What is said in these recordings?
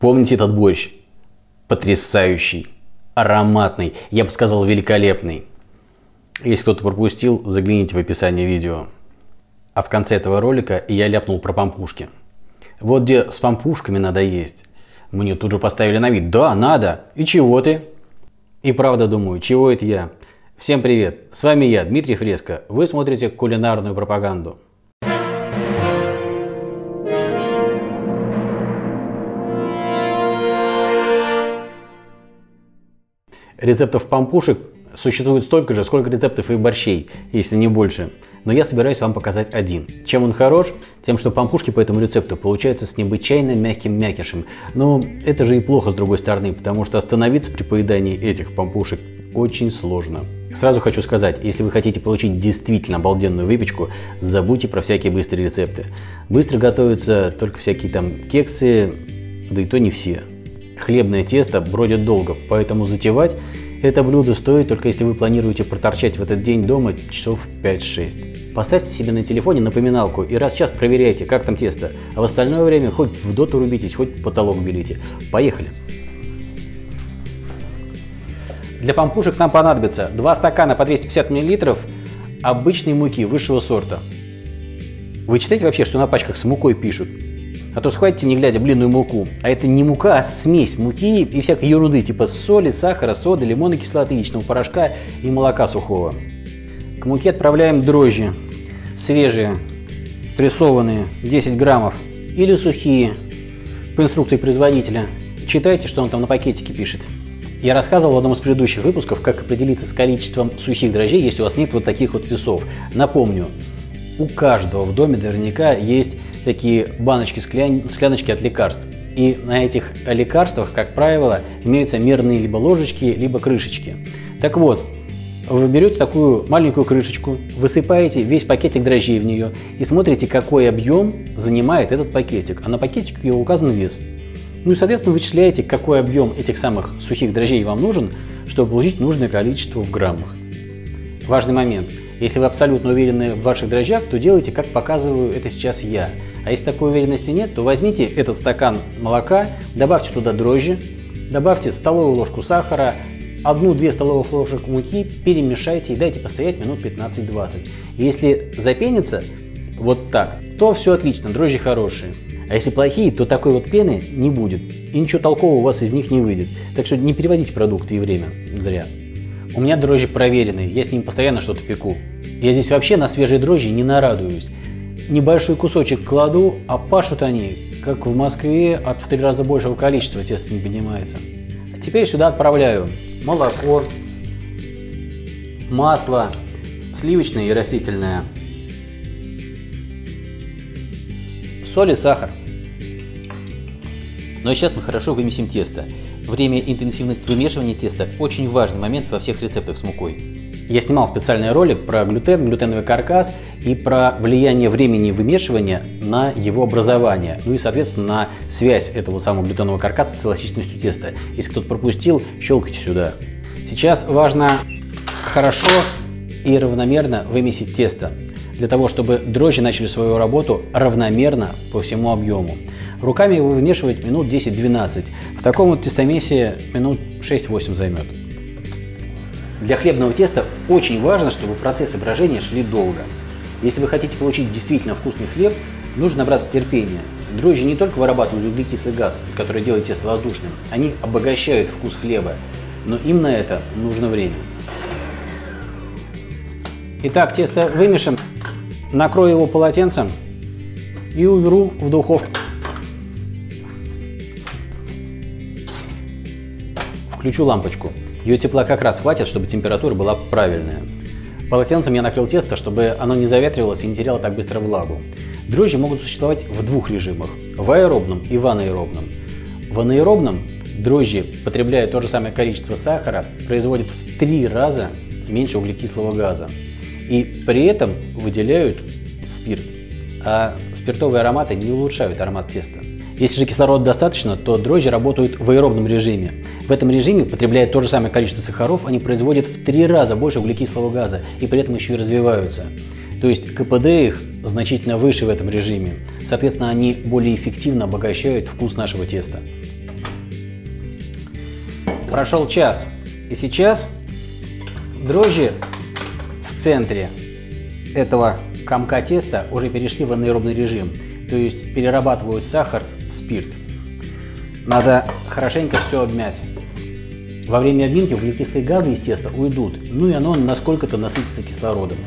Помните этот борщ? Потрясающий, ароматный, я бы сказал великолепный. Если кто-то пропустил, загляните в описание видео. А в конце этого ролика я ляпнул про пампушки. Вот где с пампушками надо есть. Мне тут же поставили на вид. Да, надо. И чего ты? И правда думаю, чего это я? Всем привет. С вами я, Дмитрий Фреско. Вы смотрите кулинарную пропаганду. Рецептов пампушек существует столько же, сколько рецептов и борщей, если не больше. Но я собираюсь вам показать один. Чем он хорош? Тем, что пампушки по этому рецепту получаются с необычайно мягким мякишем. Но это же и плохо с другой стороны, потому что остановиться при поедании этих пампушек очень сложно. Сразу хочу сказать, если вы хотите получить действительно обалденную выпечку, забудьте про всякие быстрые рецепты. Быстро готовятся только всякие там кексы, да и то не все. Хлебное тесто бродит долго, поэтому затевать это блюдо стоит только если вы планируете проторчать в этот день дома часов 5-6. Поставьте себе на телефоне напоминалку и раз в час проверяйте, как там тесто, а в остальное время хоть в доту рубитесь, хоть потолок белите. Поехали! Для пампушек нам понадобится 2 стакана по 250 мл обычной муки высшего сорта. Вы читаете вообще, что на пачках с мукой пишут? А то схватите, не глядя, блинную муку. А это не мука, а смесь муки и всякой ерунды, типа соли, сахара, соды, лимонной кислоты, яичного порошка и молока сухого. К муке отправляем дрожжи. Свежие, прессованные, 10 граммов. Или сухие, по инструкции производителя. Читайте, что он там на пакетике пишет. Я рассказывал в одном из предыдущих выпусков, как определиться с количеством сухих дрожжей, если у вас нет вот таких вот весов. Напомню, у каждого в доме наверняка есть такие баночки, скляночки от лекарств. И на этих лекарствах, как правило, имеются мерные либо ложечки, либо крышечки. Так вот, вы берете такую маленькую крышечку, высыпаете весь пакетик дрожжей в нее и смотрите, какой объем занимает этот пакетик. А на пакетике указан вес. Ну и, соответственно, вычисляете, какой объем этих самых сухих дрожжей вам нужен, чтобы получить нужное количество в граммах. Важный момент. Если вы абсолютно уверены в ваших дрожжах, то делайте, как показываю это сейчас я. А если такой уверенности нет, то возьмите этот стакан молока, добавьте туда дрожжи, добавьте столовую ложку сахара, одну-две столовых ложек муки, перемешайте и дайте постоять минут 15-20. Если запенится вот так, то все отлично, дрожжи хорошие. А если плохие, то такой вот пены не будет. И ничего толкового у вас из них не выйдет. Так что не переводите продукты и время зря. У меня дрожжи проверенные, я с ними постоянно что-то пеку. Я здесь вообще на свежие дрожжи не нарадуюсь. Небольшой кусочек кладу, а пашут они, как в Москве, от в три раза большего количества теста не поднимается. Теперь сюда отправляю молоко, масло, сливочное и растительное, соль и сахар. Ну а сейчас мы хорошо вымесим тесто. Время и интенсивность вымешивания теста – очень важный момент во всех рецептах с мукой. Я снимал специальный ролик про глютен, глютеновый каркас и про влияние времени вымешивания на его образование, ну и, соответственно, на связь этого самого глютенового каркаса с эластичностью теста. Если кто-то пропустил, щелкайте сюда. Сейчас важно хорошо и равномерно вымесить тесто, для того, чтобы дрожжи начали свою работу равномерно по всему объему. Руками его вымешивать минут 10-12. В таком вот тестомесе минут 6-8 займет. Для хлебного теста очень важно, чтобы процессы брожения шли долго. Если вы хотите получить действительно вкусный хлеб, нужно набраться терпения. Дрожжи не только вырабатывают углекислый газ, который делает тесто воздушным, они обогащают вкус хлеба, но им на это нужно время. Итак, тесто вымешем, накрою его полотенцем и уберу в духовку. Включу лампочку. Ее тепла как раз хватит, чтобы температура была правильная. Полотенцем я накрыл тесто, чтобы оно не заветривалось и не теряло так быстро влагу. Дрожжи могут существовать в двух режимах – в аэробном и в анаэробном. В анаэробном дрожжи, потребляя то же самое количество сахара, производят в три раза меньше углекислого газа. И при этом выделяют спирт. А спиртовые ароматы не улучшают аромат теста. Если же кислорода достаточно, то дрожжи работают в аэробном режиме. В этом режиме, потребляя то же самое количество сахаров, они производят в три раза больше углекислого газа и при этом еще и развиваются. То есть КПД их значительно выше в этом режиме. Соответственно, они более эффективно обогащают вкус нашего теста. Прошел час. И сейчас дрожжи в центре этого комка теста уже перешли в анаэробный режим, то есть перерабатывают сахар в спирт. Надо хорошенько все обмять. Во время обминки углекислые газы из теста уйдут, ну и оно насколько-то насытится кислородом.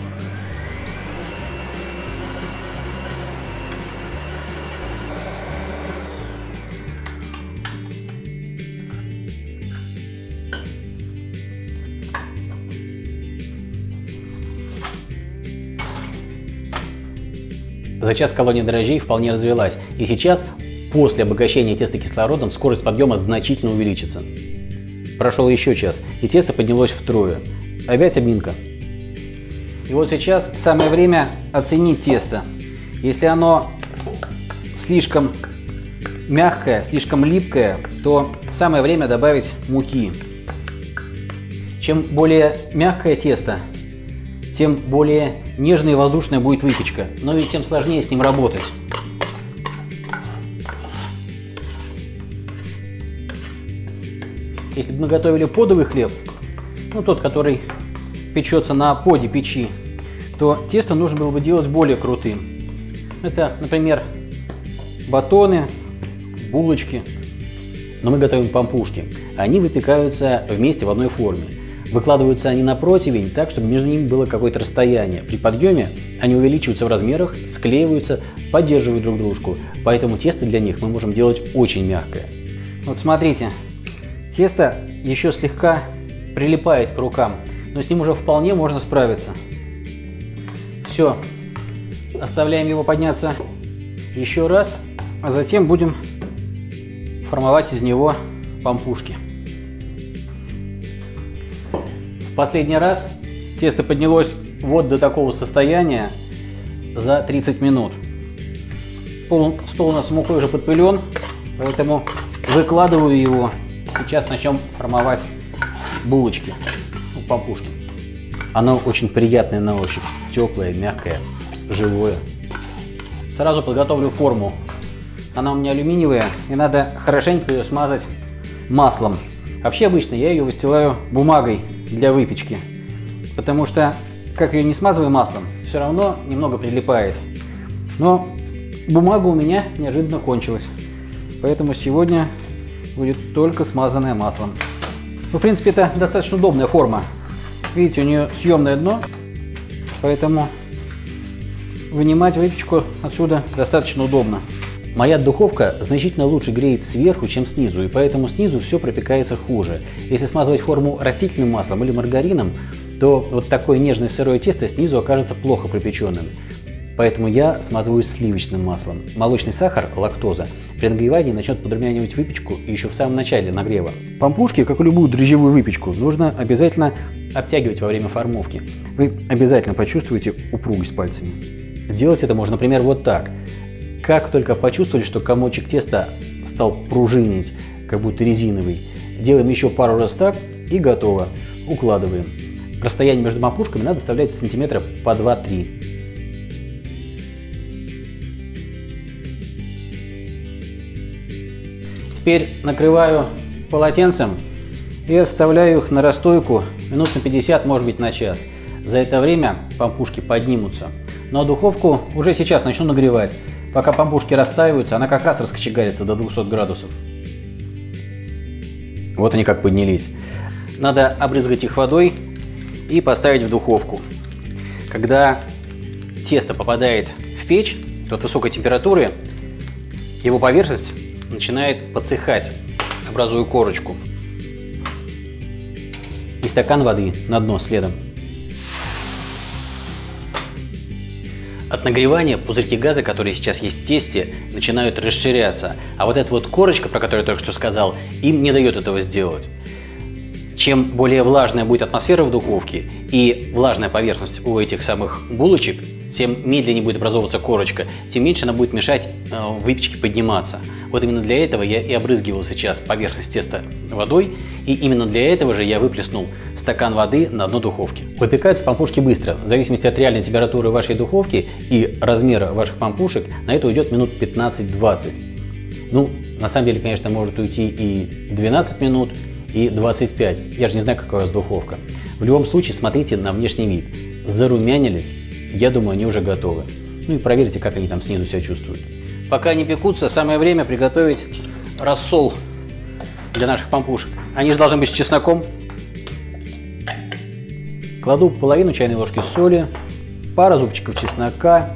За час колония дрожжей вполне развелась, и сейчас, после обогащения теста кислородом, скорость подъема значительно увеличится. Прошел еще час, и тесто поднялось втрое. Опять обминка. И вот сейчас самое время оценить тесто. Если оно слишком мягкое, слишком липкое, то самое время добавить муки. Чем более мягкое тесто, тем более нежная и воздушная будет выпечка, но и тем сложнее с ним работать. Если бы мы готовили подовый хлеб, ну тот, который печется на поде печи, то тесто нужно было бы делать более крутым. Это, например, батоны, булочки. Но мы готовим пампушки. Они выпекаются вместе в одной форме. Выкладываются они на противень так, чтобы между ними было какое-то расстояние. При подъеме они увеличиваются в размерах, склеиваются, поддерживают друг дружку. Поэтому тесто для них мы можем делать очень мягкое. Вот смотрите, тесто еще слегка прилипает к рукам, но с ним уже вполне можно справиться. Все, оставляем его подняться еще раз, а затем будем формовать из него пампушки. Последний раз тесто поднялось вот до такого состояния за 30 минут. Пол, стол у нас мукой уже подпылен, поэтому выкладываю его. Сейчас начнем формовать булочки, ну, пампушки. Оно очень приятное на ощупь, теплое, мягкое, живое. Сразу подготовлю форму. Она у меня алюминиевая, и надо хорошенько ее смазать маслом. Вообще обычно я ее выстилаю бумагой для выпечки. Потому что, как ее не смазываю маслом, все равно немного прилипает. Но бумага у меня неожиданно кончилась. Поэтому сегодня будет только смазанное маслом. Ну, в принципе, это достаточно удобная форма. Видите, у нее съемное дно, поэтому вынимать выпечку отсюда достаточно удобно. Моя духовка значительно лучше греет сверху, чем снизу, и поэтому снизу все пропекается хуже. Если смазывать форму растительным маслом или маргарином, то вот такое нежное сырое тесто снизу окажется плохо пропеченным. Поэтому я смазываю сливочным маслом. Молочный сахар, лактоза, при нагревании начнет подрумянивать выпечку еще в самом начале нагрева. Пампушки, как и любую дрожжевую выпечку, нужно обязательно обтягивать во время формовки. Вы обязательно почувствуете упругость пальцами. Делать это можно, например, вот так – как только почувствовали, что комочек теста стал пружинить, как будто резиновый, делаем еще пару раз так и готово. Укладываем. Расстояние между макушками надо оставлять сантиметра по 2-3. Теперь накрываю полотенцем и оставляю их на расстойку минут на 50, может быть на час. За это время пампушки поднимутся. Ну а духовку уже сейчас начну нагревать. Пока пампушки растаиваются, она как раз раскочегарится до 200 градусов. Вот они как поднялись. Надо обрызгать их водой и поставить в духовку. Когда тесто попадает в печь, то от высокой температуры его поверхность начинает подсыхать, образуя корочку. И стакан воды на дно следом. От нагревания пузырьки газа, которые сейчас есть в тесте, начинают расширяться, а вот эта вот корочка, про которую я только что сказал, им не дает этого сделать. Чем более влажная будет атмосфера в духовке и влажная поверхность у этих самых булочек, тем медленнее будет образовываться корочка, тем меньше она будет мешать э, выпечке подниматься. Вот именно для этого я и обрызгивал сейчас поверхность теста водой, и именно для этого же я выплеснул стакан воды на дно духовки. Выпекаются пампушки быстро. В зависимости от реальной температуры вашей духовки и размера ваших пампушек, на это уйдет минут 15-20. Ну, на самом деле, конечно, может уйти и 12 минут, и 25. Я же не знаю, какая у вас духовка. В любом случае, смотрите на внешний вид. Зарумянились, я думаю, они уже готовы. Ну и проверьте, как они там снизу себя чувствуют. Пока они пекутся, самое время приготовить рассол для наших пампушек. Они же должны быть с чесноком. Кладу половину чайной ложки соли, пара зубчиков чеснока,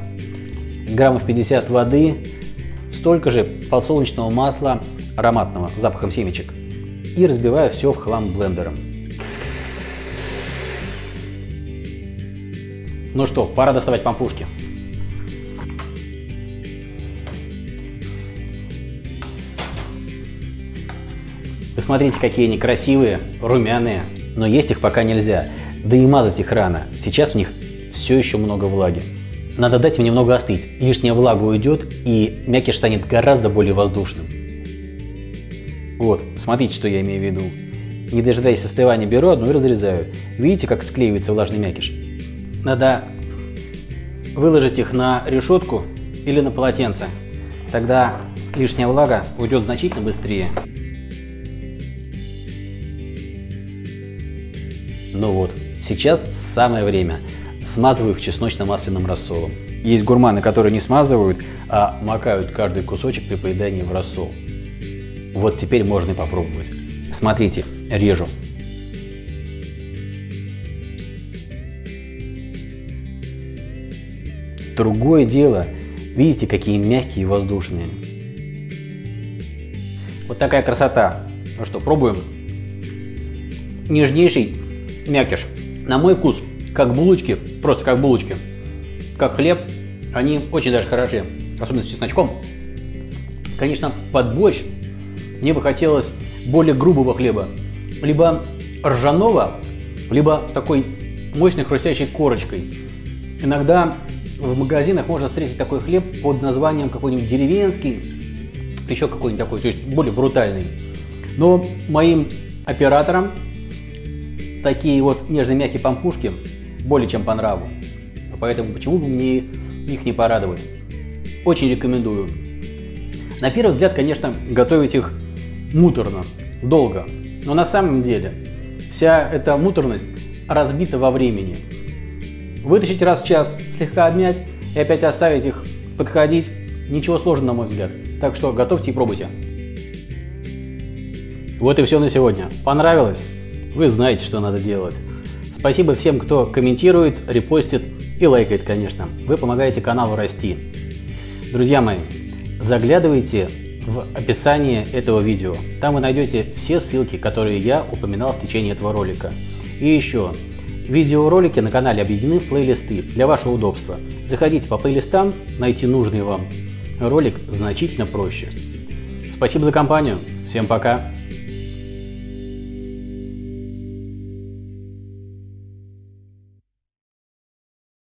граммов 50 воды, столько же подсолнечного масла ароматного, запахом семечек. И разбиваю все в хлам блендером. Ну что, пора доставать пампушки. Посмотрите, какие они красивые, румяные. Но есть их пока нельзя. Да и мазать их рано. Сейчас в них все еще много влаги. Надо дать им немного остыть. Лишняя влага уйдет, и мякиш станет гораздо более воздушным. Вот, смотрите, что я имею в виду. Не дожидаясь остывания, беру одну и разрезаю. Видите, как склеивается влажный мякиш? Надо выложить их на решетку или на полотенце. Тогда лишняя влага уйдет значительно быстрее. Ну вот, сейчас самое время. Смазываю их чесночно-масляным рассолом. Есть гурманы, которые не смазывают, а макают каждый кусочек при поедании в рассол. Вот теперь можно и попробовать. Смотрите, режу. Другое дело, видите, какие мягкие и воздушные. Вот такая красота. Ну что, пробуем. Нежнейший мякиш. На мой вкус, как булочки, просто как булочки, как хлеб, они очень даже хороши, особенно с чесночком. Конечно, под борщ мне бы хотелось более грубого хлеба, либо ржаного, либо с такой мощной хрустящей корочкой. Иногда в магазинах можно встретить такой хлеб под названием какой-нибудь деревенский, еще какой-нибудь такой, то есть более брутальный. Но моим операторам такие вот нежные мягкие пампушки более чем по нраву. Поэтому почему бы мне их не порадовать? Очень рекомендую. На первый взгляд, конечно, готовить их муторно, долго. Но на самом деле вся эта муторность разбита во времени. Вытащить раз в час, слегка обмять и опять оставить их подходить. Ничего сложного, на мой взгляд. Так что готовьте и пробуйте. Вот и все на сегодня. Понравилось? Вы знаете, что надо делать. Спасибо всем, кто комментирует, репостит и лайкает, конечно. Вы помогаете каналу расти. Друзья мои, заглядывайте в описание этого видео. Там вы найдете все ссылки, которые я упоминал в течение этого ролика. И еще, видеоролики на канале объединены в плейлисты для вашего удобства. Заходите по плейлистам, найти нужный вам ролик значительно проще. Спасибо за компанию. Всем пока.